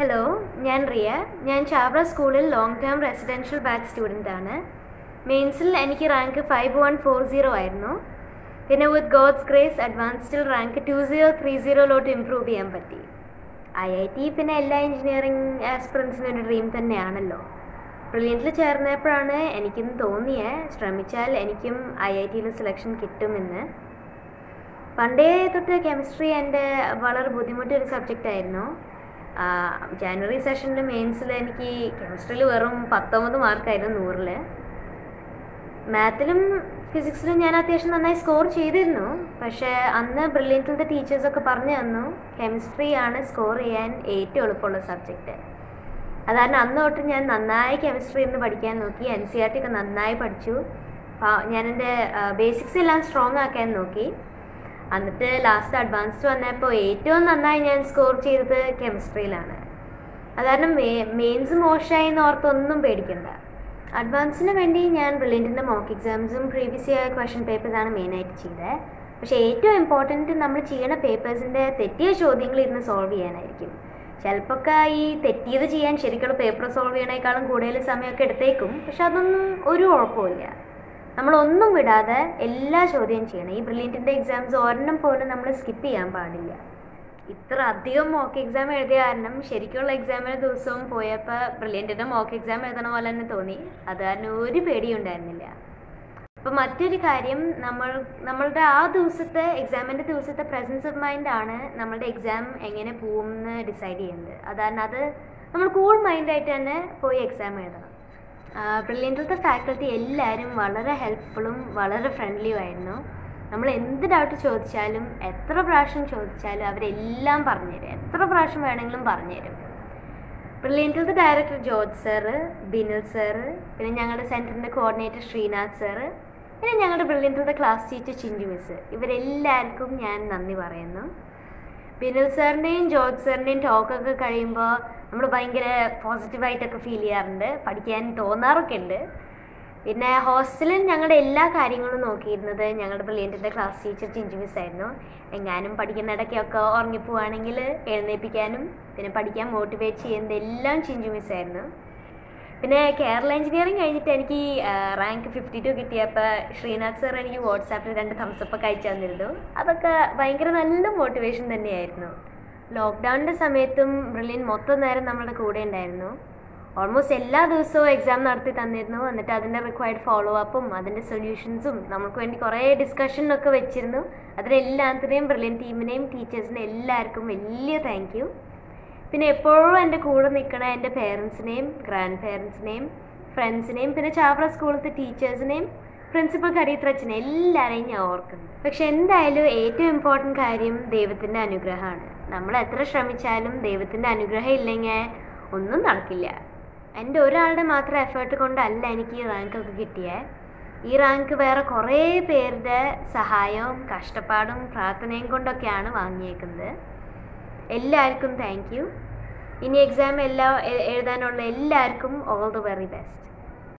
Hello ഞാൻ റിയ. ഞാൻ ചാവറ സ്കൂളിൽ long term residential batch student ആണ്. മെയിൻസിൽ എനിക്ക് rank five one four zero ആയിരുന്നു. പിന്നെ വിത്ത് ഗോഡ്സ് ഗ്രേസ് അഡ്വാൻസ്ഡിൽ റാങ്ക് ടു സീറോ ത്രീ സീറോയിലോട്ട് ഇമ്പ്രൂവ് ചെയ്യാൻ പറ്റി. ഐ ഐ ടി പിന്നെ എല്ലാ എഞ്ചിനീയറിംഗ് ആസ്പിറൻസിനും ഒരു ഡ്രീം തന്നെയാണല്ലോ. ബ്രില്യന്റിൽ ചേർന്നപ്പോഴാണ് എനിക്കും തോന്നിയേ ശ്രമിച്ചാൽ എനിക്കും ഐ ഐ ടിയിൽ സെലക്ഷൻ കിട്ടുമെന്ന്. പണ്ടേ തൊട്ട് കെമിസ്ട്രി എന്റെ വളരെ ബുദ്ധിമുട്ടൊരു സബ്ജക്റ്റ് ആയിരുന്നു. ജാനുവരി സെഷനിൽ മെയിൻസിൽ എനിക്ക് കെമിസ്ട്രിയിൽ വെറും പത്തൊമ്പത് മാർക്കായിരുന്നു നൂറിൽ മാത്തിലും ഫിസിക്സിലും ഞാൻ അത്യാവശ്യം നന്നായി സ്കോർ ചെയ്തിരുന്നു. പക്ഷേ അന്ന് ബ്രില്യന്റിലത്തെ ടീച്ചേഴ്സൊക്കെ പറഞ്ഞു തന്നു കെമിസ്ട്രി ആണ് സ്കോർ ചെയ്യാൻ ഏറ്റവും എളുപ്പമുള്ള സബ്ജക്റ്റ്. അതാണ് അന്ന് തൊട്ട് ഞാൻ നന്നായി കെമിസ്ട്രി ഇരുന്ന് പഠിക്കാൻ നോക്കി എൻ സി ആർ ടി ഒക്കെ നന്നായി പഠിച്ചു. ഞാൻ എന്റെ ബേസിക്സ് എല്ലാം സ്ട്രോങ് ആക്കാൻ നോക്കി. എന്നിട്ട് ലാസ്റ്റ് അഡ്വാൻസ്ഡ് വന്നപ്പോൾ ഏറ്റവും നന്നായി ഞാൻ സ്കോർ ചെയ്തത് കെമിസ്ട്രിയിലാണ് അതായത് മേ മെയിൻസ് മോശമായി എന്ന് ഓർത്തൊന്നും പേടിക്കണ്ട. അഡ്വാൻസിന് വേണ്ടി ഞാൻ ബ്രില്യന്റിന്റെ മോക്ക് എക്സാംസും പ്രീവിയസ് ഇയർ ക്വസ്റ്റ്യൻ പേപ്പേഴ്സാണ് മെയിനായിട്ട് ചെയ്തത് പക്ഷേ ഏറ്റവും ഇമ്പോർട്ടന്റ് നമ്മൾ ചെയ്യണ പേപ്പേഴ്സിന്റെ തെറ്റിയ ചോദ്യങ്ങൾ ഇരുന്ന് സോൾവ് ചെയ്യാനായിരിക്കും. ചിലപ്പോൾ ഈ തെറ്റിയത് ചെയ്യാൻ ശരിക്കുള്ള പേപ്പർ സോൾവ് ചെയ്യണേക്കാളും കൂടുതൽ സമയമൊക്കെ എടുത്തേക്കും. പക്ഷെ അതൊന്നും ഒരു കുഴപ്പമില്ല നമ്മളൊന്നും വിടാതെ എല്ലാ ചോദ്യം ചെയ്യണം. ഈ ബ്രില്യന്റിന്റെ എക്സാംസ് ഒരെണ്ണം പോലും നമ്മൾ സ്കിപ്പ് ചെയ്യാൻ പാടില്ല. ഇത്ര അധികം മോക്ക് എക്സാം എഴുതിയ കാരണം ശരിക്കുള്ള എക്സാമിന് ദിവസവും പോയപ്പോൾ ബ്രില്യന്റിന്റെ മോക്ക് എക്സാം എഴുതണ പോലെ തന്നെ തോന്നി. അത് കാരണം ഒരു പേടിയും ഉണ്ടായിരുന്നില്ല. അപ്പോൾ മറ്റൊരു കാര്യം നമ്മൾ നമ്മളുടെ ആ ദിവസത്തെ എക്സാമിന്റെ ദിവസത്തെ പ്രസൻസ് ഓഫ് മൈൻഡ് ആണ് നമ്മളുടെ എക്സാം എങ്ങനെ പോകുമെന്ന് ഡിസൈഡ് ചെയ്യുന്നത് അതാണ് അത് നമ്മൾ കൂൾ മൈൻഡായിട്ട് തന്നെ പോയി എക്സാം എഴുതണം. ബ്രില്യന്റിലത്തെ ഫാക്കൽറ്റി എല്ലാവരും വളരെ ഹെൽപ്ഫുള്ളും വളരെ ഫ്രണ്ട്ലിയും ആയിരുന്നു. നമ്മൾ എന്ത് ഡൗട്ട് ചോദിച്ചാലും എത്ര പ്രാവശ്യം ചോദിച്ചാലും അവരെല്ലാം പറഞ്ഞുതരും എത്ര പ്രാവശ്യം വേണമെങ്കിലും പറഞ്ഞുതരും ബ്രില്യന്റിലത്തെ director George sir Binil sir പിന്നെ ഞങ്ങളുടെ സെന്ററിന്റെ കോർഡിനേറ്റർ ശ്രീനാഥ് സാറ് പിന്നെ ഞങ്ങളുടെ ബ്രില്യന്റിലത്തെ ക്ലാസ് ടീച്ചർ ചിഞ്ചു മിസ് ഇവരെല്ലാവർക്കും ഞാൻ നന്ദി പറയുന്നു. ബിനിൽ സാറിന്റെയും ജോർജ് സാറിന്റെയും ടോക്കൊക്കെ കഴിയുമ്പോൾ നമ്മൾ ഭയങ്കര പോസിറ്റീവായിട്ടൊക്കെ ഫീൽ ചെയ്യാറുണ്ട്. പഠിക്കാൻ തോന്നാറൊക്കെ ഉണ്ട് പിന്നെ ഹോസ്റ്റലിൽ ഞങ്ങളുടെ എല്ലാ കാര്യങ്ങളും നോക്കിയിരുന്നത് ഞങ്ങളുടെ ബ്രില്യന്റിന്റെ ക്ലാസ് ടീച്ചർ ചിഞ്ചു മിസ് ആയിരുന്നു. എങ്ങാനും പഠിക്കുന്നിടയ്ക്കൊക്കെ ഉറങ്ങിപ്പോവാണെങ്കിൽ എഴുന്നേൽപ്പിക്കാനും പിന്നെ പഠിക്കാൻ മോട്ടിവേറ്റ് ചെയ്യുന്നത് എല്ലാം ചിഞ്ചു മിസ് ആയിരുന്നു. പിന്നെ കേരള എഞ്ചിനീയറിംഗ് കഴിഞ്ഞിട്ട് എനിക്ക് റാങ്ക് ഫിഫ്റ്റി ടു കിട്ടിയപ്പോൾ ശ്രീനാഥ് സാർ എനിക്ക് വാട്സാപ്പിൽ രണ്ട് തംസപ്പ് ഒക്കെ അയച്ചു തന്നിരുന്നു. അതൊക്കെ ഭയങ്കര നല്ല മോട്ടിവേഷൻ തന്നെയായിരുന്നു. ലോക്ക്ഡൗണിന്റെ സമയത്തും ബ്രില്യൻ മൊത്തം നേരം നമ്മുടെ കൂടെ ഉണ്ടായിരുന്നു. ഓൾമോസ്റ്റ് എല്ലാ ദിവസവും എക്സാം നടത്തി തന്നിരുന്നു. എന്നിട്ട് അതിന്റെ റിക്വയർഡ് ഫോളോ അപ്പും അതിന്റെ സൊല്യൂഷൻസും നമുക്ക് വേണ്ടി കുറേ ഡിസ്കഷനൊക്കെ വെച്ചിരുന്നു. അതിനെല്ലാത്തിനെയും ബ്രില്യൻ ടീമിനെയും ടീച്ചേഴ്സിനെയും എല്ലാവർക്കും വലിയ താങ്ക് പിന്നെ എപ്പോഴും എന്റെ കൂടെ നിൽക്കണ എന്റെ പേരൻസിനെയും ഗ്രാൻഡ് പേരൻസിനെയും ഫ്രണ്ട്സിനെയും പിന്നെ ചാവറ സ്കൂളിലത്തെ ടീച്ചേഴ്സിനെയും പ്രിൻസിപ്പൽ കരീത്രച്ചനെ എല്ലാവരെയും ഞാൻ ഓർക്കുന്നു പക്ഷെ എന്തായാലും ഏറ്റവും ഇമ്പോർട്ടന്റ് കാര്യം ദൈവത്തിന്റെ അനുഗ്രഹമാണ്. നമ്മൾ എത്ര ശ്രമിച്ചാലും ദൈവത്തിന്റെ അനുഗ്രഹം ഇല്ലെങ്കിൽ ഒന്നും നടക്കില്ല. എന്റെ ഒരാളുടെ മാത്രം എഫേർട്ട് കൊണ്ടല്ല എനിക്ക് ഈ റാങ്കൊക്കെ കിട്ടിയത് ഈ റാങ്ക് വേറെ കുറേ പേരുടെ സഹായവും കഷ്ടപ്പാടും പ്രാർത്ഥനയും കൊണ്ടൊക്കെയാണ് വാങ്ങിയേക്കുന്നത്. എല്ലാവർക്കും താങ്ക് യു ഇനി എക്സാം എല്ലാ എഴുതാനുള്ള എല്ലാവർക്കും ഓൾ ദ വെരി ബെസ്റ്റ്